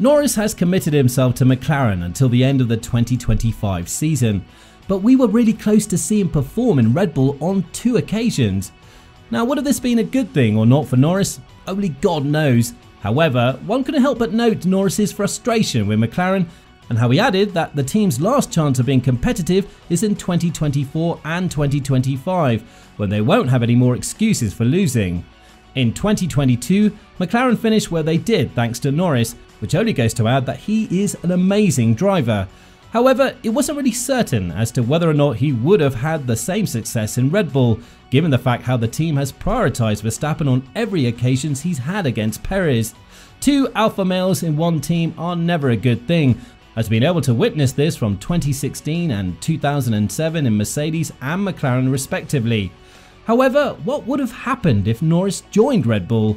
Norris has committed himself to McLaren until the end of the 2025 season, but we were really close to seeing him perform in Red Bull on two occasions. Now, would have this been a good thing or not for Norris? Only God knows. However, one couldn't help but note Norris's frustration with McLaren and how he added that the team's last chance of being competitive is in 2024 and 2025, when they won't have any more excuses for losing. In 2022, McLaren finished where they did thanks to Norris, which only goes to add that he is an amazing driver. However, it wasn't really certain as to whether or not he would have had the same success in Red Bull, given the fact how the team has prioritised Verstappen on every occasions he's had against Perez. Two alpha males in one team are never a good thing, has been able to witness this from 2016 and 2007 in Mercedes and McLaren respectively. However, what would have happened if Norris joined Red Bull?